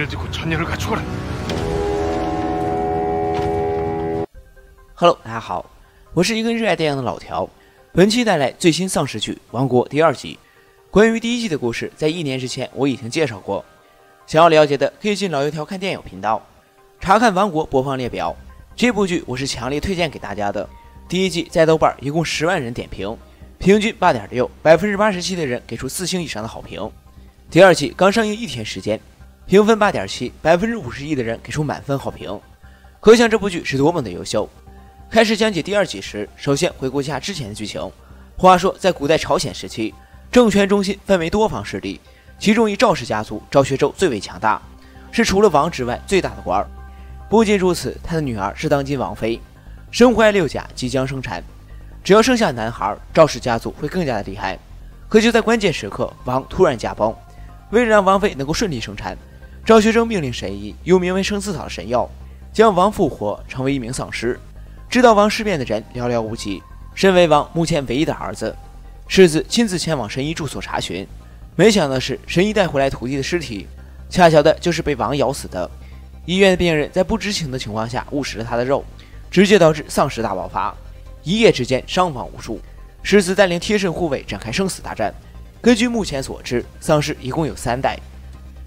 무기를 들고 전열을 갖추거라. Hello，大家好，我是一个热爱电影的老条，本期带来最新丧尸剧《王国》第二集。关于第一季的故事，在一年之前我已经介绍过，想要了解的可以进老油条看电影频道，查看《王国》播放列表。这部剧我是强烈推荐给大家的。第一季在豆瓣一共十万人点评，平均八点六，百分之八十七的人给出四星以上的好评。第二季刚上映一天时间， 评分八点七，百分之五十一的人给出满分好评，可想这部剧是多么的优秀。开始讲解第二集时，首先回顾一下之前的剧情。话说，在古代朝鲜时期，政权中心分为多方势力，其中以赵氏家族赵学周最为强大，是除了王之外最大的官儿。不仅如此，他的女儿是当今王妃，身怀六甲，即将生产。只要生下男孩，赵氏家族会更加的厉害。可就在关键时刻，王突然驾崩。为了让王妃能够顺利生产，赵学征命令神医用名为生死草的神药，将王复活，成为一名丧尸。知道王尸变的人寥寥无几。身为王目前唯一的儿子，世子亲自前往神医住所查询，没想到是神医带回来徒弟的尸体，恰巧的就是被王咬死的。医院的病人在不知情的情况下误食了他的肉，直接导致丧尸大爆发，一夜之间伤亡无数。世子带领贴身护卫展开生死大战。根据目前所知，丧尸一共有三代，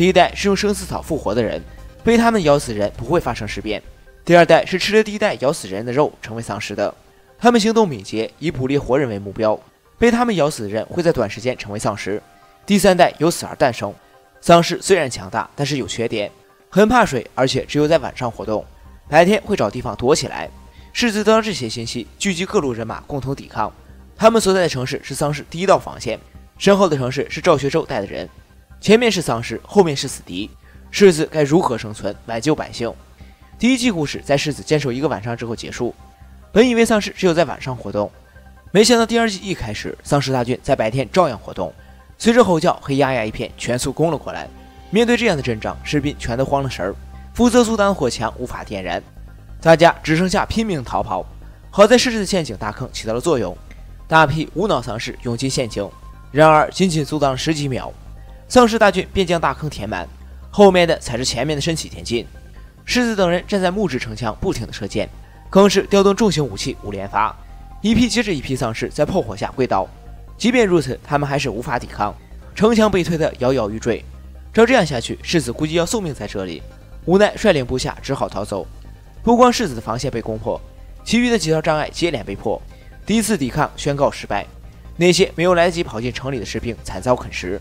第一代是用生死草复活的人，被他们咬死人不会发生尸变。第二代是吃了第一代咬死人的肉成为丧尸的，他们行动敏捷，以捕猎活人为目标，被他们咬死的人会在短时间成为丧尸。第三代由此而诞生，丧尸虽然强大，但是有缺点，很怕水，而且只有在晚上活动，白天会找地方躲起来。世子得到这些信息，聚集各路人马共同抵抗。他们所在的城市是丧尸第一道防线，身后的城市是赵学周带的人，前面是丧尸，后面是死敌。世子该如何生存，挽救百姓？第一季故事在世子坚守一个晚上之后结束。本以为丧尸只有在晚上活动，没想到第二季一开始，丧尸大军在白天照样活动。随着吼叫，黑压压一片，全速攻了过来。面对这样的阵仗，士兵全都慌了神儿。负责阻挡的火墙无法点燃，大家只剩下拼命逃跑。好在世子的陷阱大坑起到了作用，大批无脑丧尸涌进陷阱。然而仅仅阻挡了十几秒，丧尸大军便将大坑填满，后面的才是前面的身起前进。世子等人站在木质城墙，不停地射箭，更是调动重型武器五连发，一批接着一批丧尸在炮火下跪倒。即便如此，他们还是无法抵抗，城墙被推得摇摇欲坠。照这样下去，世子估计要送命在这里。无奈率领部下只好逃走。不光世子的防线被攻破，其余的几道障碍接连被破，第一次抵抗宣告失败。那些没有来得及跑进城里的士兵惨遭啃食，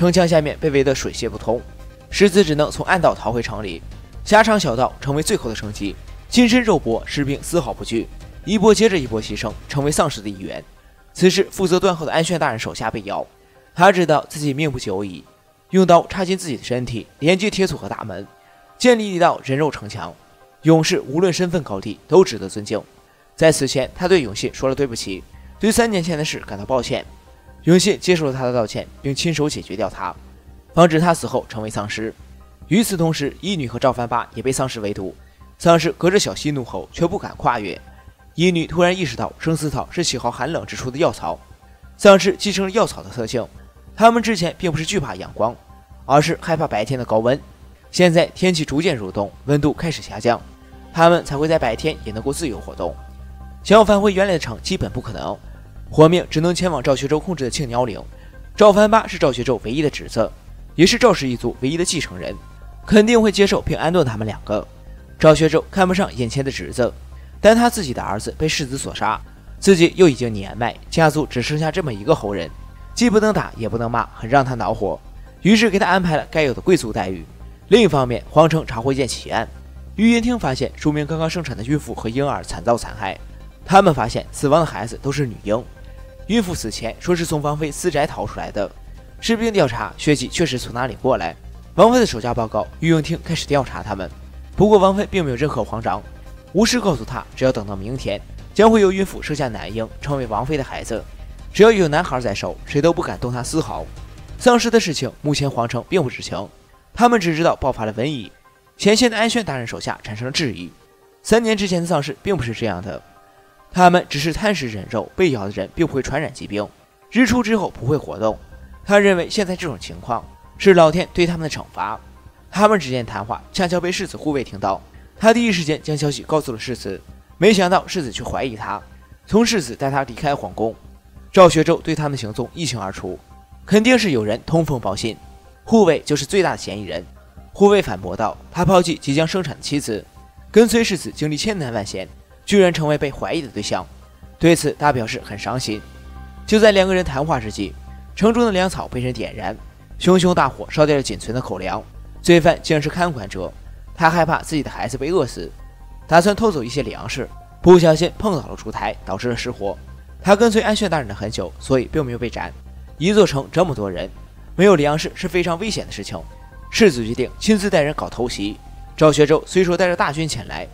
城墙下面被围得水泄不通，世子只能从暗道逃回城里。狭长小道成为最后的生机，近身肉搏，士兵丝毫不惧，一波接着一波牺牲，成为丧尸的一员。此时，负责断后的安炫大人手下被咬，他知道自己命不久矣，用刀插进自己的身体，连接铁锁和大门，建立一道人肉城墙。勇士无论身份高低，都值得尊敬。在此前，他对永信说了对不起，对三年前的事感到抱歉。永信接受了他的道歉，并亲手解决掉他，防止他死后成为丧尸。与此同时，一女和赵凡八也被丧尸围堵。丧尸隔着小溪怒吼，却不敢跨越。一女突然意识到，生死草是喜好寒冷之处的药草。丧尸继承了药草的特性，他们之前并不是惧怕阳光，而是害怕白天的高温。现在天气逐渐入冬，温度开始下降，他们才会在白天也能够自由活动。想要返回原来的城，基本不可能。活命只能前往赵学周控制的青鸟岭。赵凡八是赵学周唯一的侄子，也是赵氏一族唯一的继承人。肯定会接受并安顿他们两个。赵学周看不上眼前的侄子，但他自己的儿子被世子所杀，自己又已经年迈，家族只剩下这么一个后人，既不能打也不能骂，很让他恼火。于是给他安排了该有的贵族待遇。另一方面，皇城查获一件奇案，御音厅发现数名刚刚生产的孕妇和婴儿惨遭残害。他们发现死亡的孩子都是女婴，孕妇死前说是从王妃私宅逃出来的。士兵调查，血迹确实从那里过来。王妃的手下报告，御用厅开始调查他们。不过王妃并没有任何慌张，巫师告诉他，只要等到明天，将会有孕妇生下男婴，成为王妃的孩子。只要有男孩在手，谁都不敢动他丝毫。丧尸的事情，目前皇城并不知情，他们只知道爆发了瘟疫。前线的安炫大人手下产生了质疑：三年之前的丧尸并不是这样的，他们只是贪食人肉，被咬的人并不会传染疾病，日出之后不会活动。他认为现在这种情况。是老天对他们的惩罚，他们之间的谈话恰巧被世子护卫听到，他第一时间将消息告诉了世子，没想到世子却怀疑他，从世子带他离开皇宫。赵学周对他们的行踪一清二楚，肯定是有人通风报信，护卫就是最大的嫌疑人。护卫反驳道：“他抛弃即将生产的妻子，跟随世子经历千难万险，居然成为被怀疑的对象。”对此，他表示很伤心。就在两个人谈话之际，城中的粮草被人点燃，熊熊大火烧掉了仅存的口粮。罪犯竟然是看管者，他害怕自己的孩子被饿死，打算偷走一些粮食，不小心碰倒了烛台，导致了失火。他跟随安炫大人的很久，所以并没有被斩。一座城这么多人，没有粮食是非常危险的事情。世子决定亲自带人搞偷袭。赵学周虽说带着大军前来，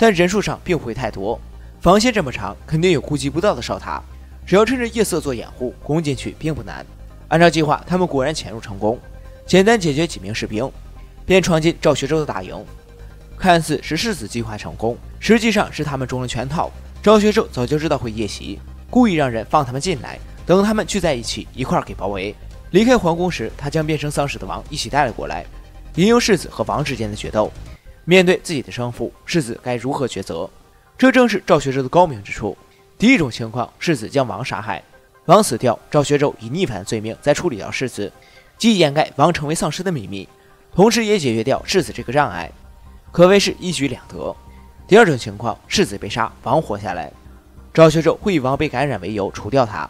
但人数上并不会太多，防线这么长，肯定有顾及不到的哨塔。只要趁着夜色做掩护，攻进去并不难。按照计划，他们果然潜入成功，简单解决几名士兵，便闯进赵学周的大营。看似是世子计划成功，实际上是他们中了圈套。赵学周早就知道会夜袭。故意让人放他们进来，等他们聚在一起，一块儿给包围。离开皇宫时，他将变成丧尸的王一起带了过来，引诱世子和王之间的决斗。面对自己的生父，世子该如何抉择？这正是赵学周的高明之处。第一种情况，世子将王杀害，王死掉，赵学周以逆反的罪名再处理掉世子，既掩盖王成为丧尸的秘密，同时也解决掉世子这个障碍，可谓是一举两得。第二种情况，世子被杀，王活下来。赵学周会以王被感染为由除掉他，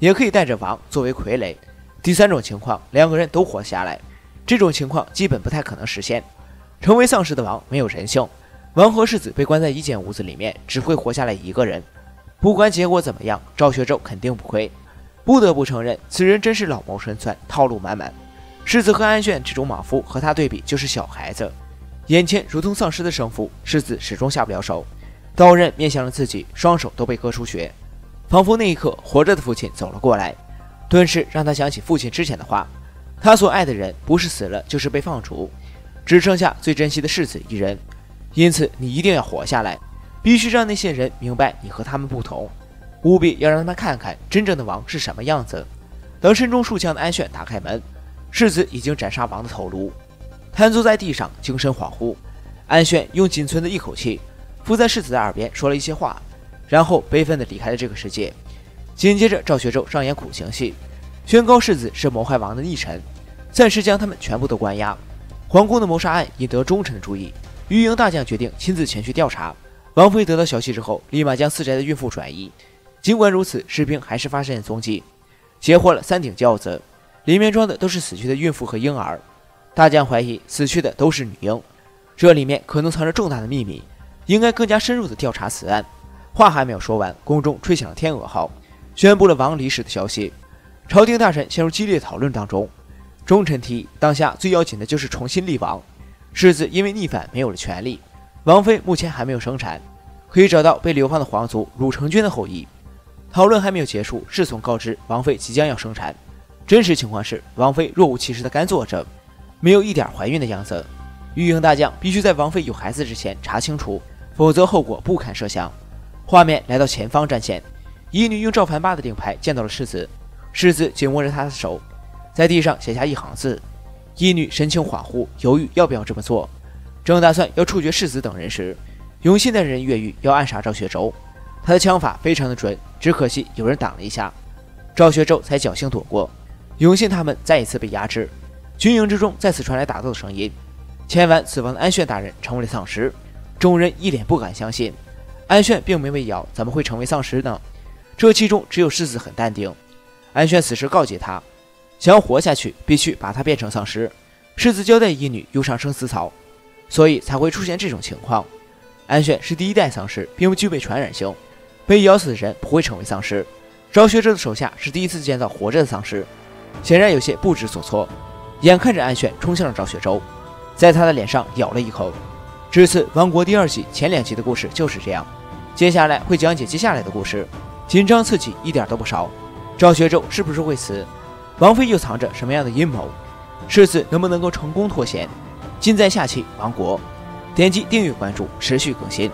也可以带着王作为傀儡。第三种情况，两个人都活下来，这种情况基本不太可能实现。成为丧尸的王没有人性，王和世子被关在一间屋子里面，只会活下来一个人。不管结果怎么样，赵学周肯定不亏。不得不承认，此人真是老谋深算，套路满满。世子和安炫这种莽夫和他对比就是小孩子，眼前如同丧尸的生父，世子始终下不了手。刀刃面向了自己，双手都被割出血，仿佛那一刻活着的父亲走了过来，顿时让他想起父亲之前的话：他所爱的人不是死了，就是被放逐，只剩下最珍惜的世子一人。因此，你一定要活下来，必须让那些人明白你和他们不同，务必要让他们看看真正的王是什么样子。等身中数枪的安炫打开门，世子已经斩杀王的头颅，瘫坐在地上，精神恍惚。安炫用仅存的一口气。伏在世子的耳边说了一些话，然后悲愤地离开了这个世界。紧接着，赵学周上演苦情戏，宣告世子是谋害王的逆臣，暂时将他们全部都关押。皇宫的谋杀案引得忠臣的注意，御营大将决定亲自前去调查。王妃得到消息之后，立马将四宅的孕妇转移。尽管如此，士兵还是发现了踪迹，截获了三顶轿子，里面装的都是死去的孕妇和婴儿。大将怀疑死去的都是女婴，这里面可能藏着重大的秘密。应该更加深入的调查此案。话还没有说完，宫中吹响了天鹅号，宣布了王离世的消息。朝廷大臣陷入激烈讨论当中。忠臣提议，当下最要紧的就是重新立王。世子因为逆反没有了权利，王妃目前还没有生产，可以找到被流放的皇族汝成君的后裔。讨论还没有结束，侍从告知王妃即将要生产。真实情况是，王妃若无其事的干坐着，没有一点怀孕的样子。御营大将必须在王妃有孩子之前查清楚。否则后果不堪设想。画面来到前方战线，一女用赵凡八的令牌见到了世子，世子紧握着他的手，在地上写下一行字。一女神情恍惚，犹豫要不要这么做。正打算要处决世子等人时，永信的人越狱要暗杀赵学周，他的枪法非常的准，只可惜有人挡了一下，赵学周才侥幸躲过。永信他们再一次被压制，军营之中再次传来打斗的声音。前晚死亡的安炫大人成为了丧尸。众人一脸不敢相信，安炫并没被咬，怎么会成为丧尸呢？这其中只有世子很淡定。安炫此时告诫他，想要活下去，必须把它变成丧尸。世子交代一女忧伤生死草，所以才会出现这种情况。安炫是第一代丧尸，并不具备传染性，被咬死的人不会成为丧尸。赵学哲的手下是第一次见到活着的丧尸，显然有些不知所措。眼看着安炫冲向了赵学周，在他的脸上咬了一口。至此，《王国》第二季前两集的故事就是这样。接下来会讲解接下来的故事，紧张刺激一点都不少。赵学周是不是会死？王妃又藏着什么样的阴谋？世子能不能够成功脱险？尽在下期《王国》。点击订阅关注，持续更新。